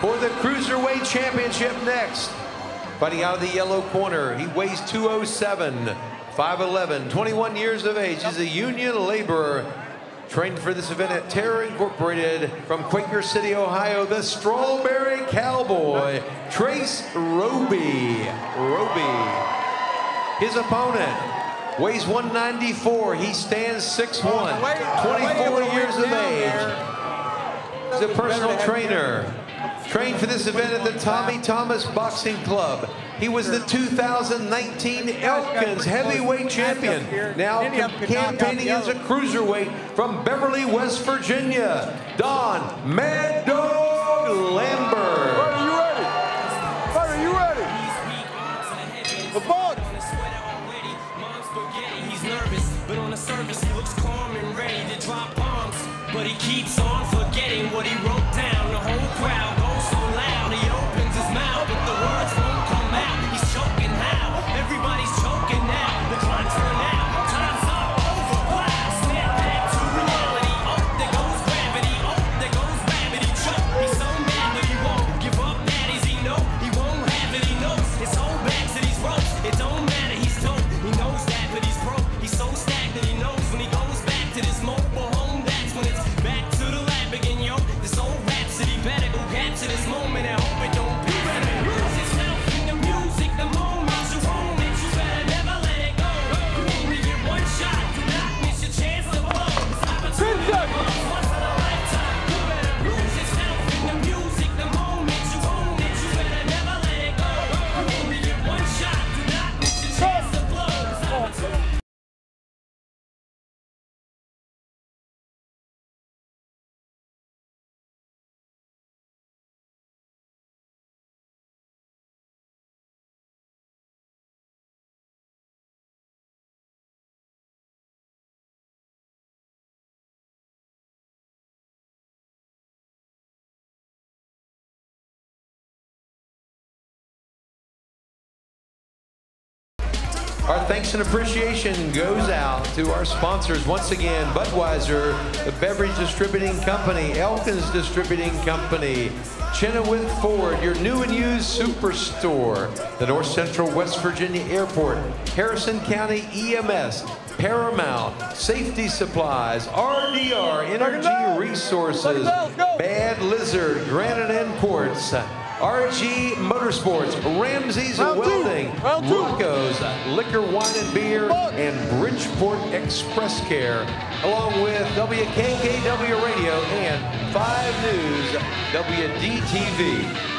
for the Cruiserweight Championship next. Fighting out of the yellow corner, he weighs 207, 5'11", 21 years of age. He's a union laborer. Trained for this event at Terror Incorporated from Quaker City, Ohio, the Strawberry Cowboy, Trace Roby. Roby. His opponent weighs 194. He stands 6'1", 24 years of age. He's a personal trainer. Trained for this event at the Tommy Thomas Boxing Club. He was the 2019 Elkins heavyweight champion. Now campaigning as a cruiserweight from Beverly, West Virginia. Don Mad Dog Lambert. Are you ready? Are you ready? The ball. He's nervous, but on the surface he looks calm and ready to drop bombs. But he keeps on Our thanks and appreciation goes out to our sponsors once again Budweiser, the Beverage Distributing Company, Elkins Distributing Company, Chenoweth Ford, your new and used superstore, the North Central West Virginia Airport, Harrison County EMS, Paramount, Safety Supplies, RDR, Energy Resources, Bad Lizard, Granite Imports, RG Motorsports, Ramsey's Round two. Welding, Round. Rocco's Liquor, Wine and Beer, and Bridgeport Express Care, along with WKKW Radio and 5 News WDTV.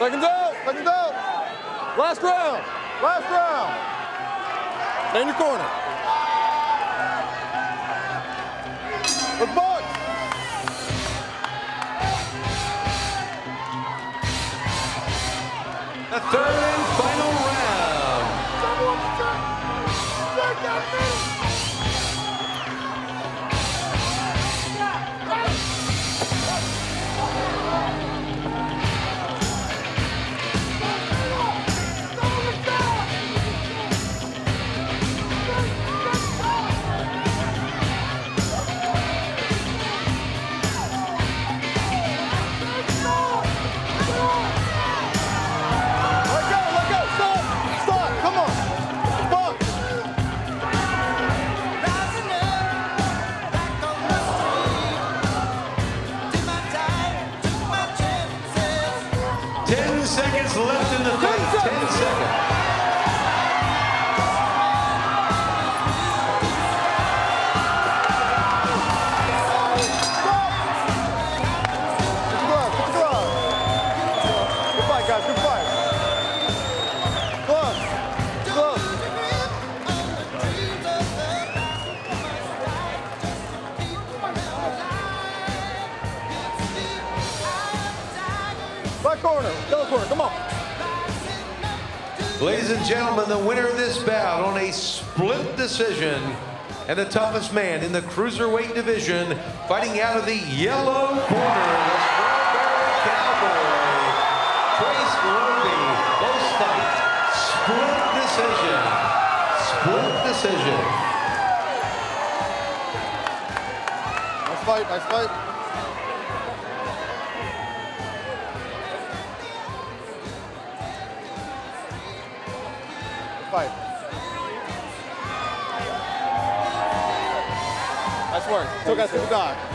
Seconds out, seconds out. Last round, last round. Stay in your corner. Let's box. That's 30. Ladies and gentlemen, the winner of this bout on a split decision and the toughest man in the cruiserweight division, fighting out of the yellow corner, the Strawberry Cowboy, Trace Roby. Close fight, split decision, split decision. Nice fight. Nice fight. Fight. Nice work. Still got super dog.